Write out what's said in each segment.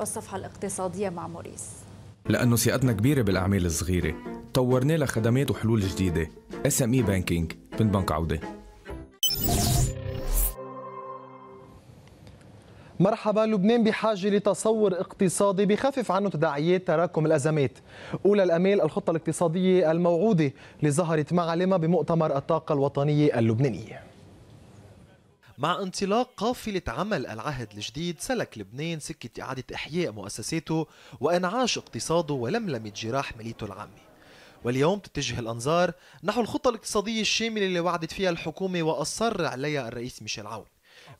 والصفحة الاقتصادية مع موريس. لأنه ثقتنا كبيرة بالأعمال الصغيرة. طورنا لها خدمات وحلول جديدة. SME Banking من بنك عودة. مرحبا لبنان بحاجة لتصور اقتصادي بخفف عنه تداعيات تراكم الأزمات. أولى الأمال الخطة الاقتصادية الموعودة اللي ظهرت مع لما بمؤتمر الطاقة الوطنية اللبنانية. مع انطلاق قافلة عمل العهد الجديد سلك لبنان سكة إعادة إحياء مؤسساته وإنعاش اقتصاده ولملمة جراح مليته العامة واليوم تتجه الأنظار نحو الخطة الاقتصادية الشاملة اللي وعدت فيها الحكومة وأصر عليها الرئيس ميشيل عون.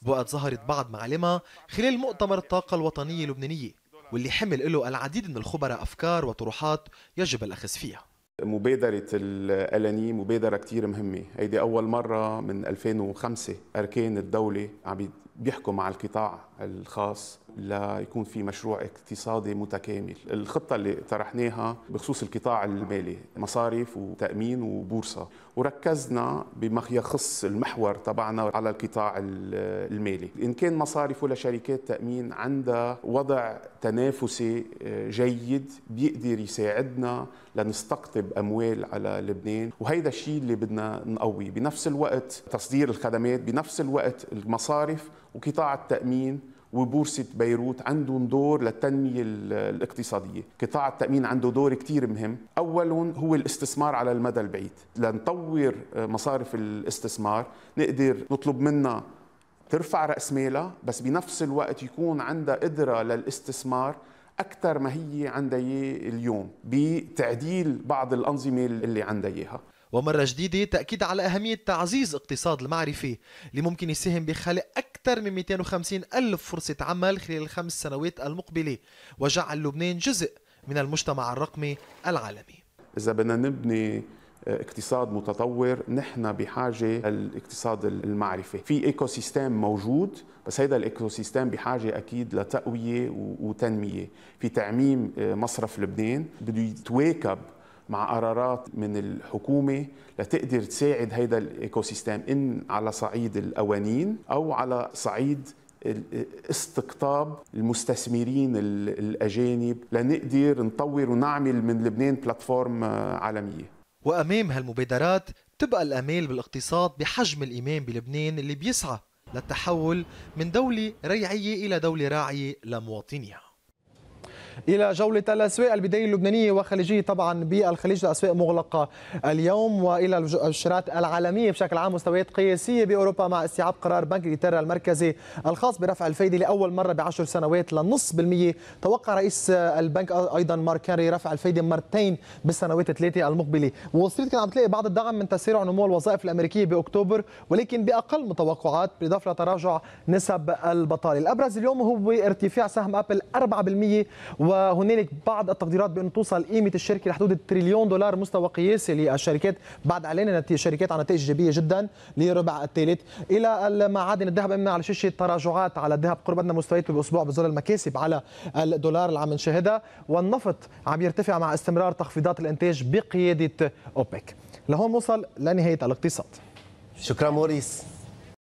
بوقت ظهرت بعض معالمها خلال مؤتمر الطاقة الوطنية اللبنانية واللي حمل له العديد من الخبراء أفكار وطروحات يجب الأخذ فيها. مبادرة الألاني مبادرة كتير مهمة. هيدي أول مرة من 2005 أركان الدولة عم بيحكوا مع القطاع الخاص ليكون في مشروع اقتصادي متكامل. الخطة اللي طرحناها بخصوص القطاع المالي مصارف وتأمين وبورصة. وركزنا بما يخص المحور تبعنا على القطاع المالي. إن كان مصارف ولا شركات تأمين عندها وضع تنافسي آه، جيد بيقدر يساعدنا لنستقطب أموال على لبنان. وهيدا الشيء اللي بدنا نقويه. بنفس الوقت تصدير الخدمات بنفس الوقت المصارف وقطاع التأمين وبورصة بيروت عندهم دور للتنمية الاقتصادية. قطاع التأمين عنده دور كتير مهم. أولهم هو الاستثمار على المدى البعيد. لنطور مصارف الاستثمار نقدر نطلب منها ترفع رأس مالها بس بنفس الوقت يكون عندها قدرة للاستثمار أكثر ما هي عندها اليوم بتعديل بعض الأنظمة اللي عندها إياها. ومرة جديدة تأكيد على أهمية تعزيز اقتصاد المعرفة اللي ممكن يساهم بخلق أكثر من 250 ألف فرصة عمل خلال الخمس سنوات المقبلة وجعل لبنان جزء من المجتمع الرقمي العالمي. إذا بدنا نبني اقتصاد متطور نحن بحاجة للاقتصاد المعرفي. في ecosystem موجود بس هذا ال ecosystem بحاجة أكيد لتقوية وتنمية. في تعميم مصرف لبنان بده يتواكب مع قرارات من الحكومة لتقدر تساعد هذا ال ecosystem إن على صعيد القوانين أو على صعيد استقطاب المستثمرين الأجانب لنقدر نطور ونعمل من لبنان platform عالمية. وأمام هالمبادرات تبقى الأمال بالاقتصاد بحجم الإيمان بلبنان اللي بيسعى للتحول من دولة ريعية إلى دولة راعية لمواطنيها. إلى جولة الأسواق البداية اللبنانية وخليجية. طبعا بالخليج الأسواق مغلقة اليوم وإلى الشرات العالمية بشكل عام مستويات قياسية بأوروبا مع استيعاب قرار بنك إنجلترا المركزي الخاص برفع الفايدة لأول مرة بعشر سنوات لنص بالمية. توقع رئيس البنك أيضا مارك هنري رفع الفايدة مرتين بالسنوات الثلاثة المقبلة. ستريت كان عم تلاقي بعض الدعم من تسارع نمو الوظائف الأمريكية بأكتوبر ولكن بأقل متوقعات بالإضافة لتراجع نسب البطالة. الأبرز اليوم هو ارتفاع سهم أبل 4% وهنالك بعض التقديرات بأن توصل قيمة الشركة لحدود التريليون دولار مستوى قياسي للشركات. بعد إعلان الشركات عن نتائج إيجابية جدا لربع الثالث. إلى المعادن الذهب أمامنا على شاشة تراجعات على الذهب. قرب أدنى مستويات بأسبوع بظل المكاسب على الدولار اللي عم نشاهدها والنفط عم يرتفع مع استمرار تخفيضات الإنتاج بقيادة أوبك. لهون نوصل لنهاية الاقتصاد. شكرا موريس.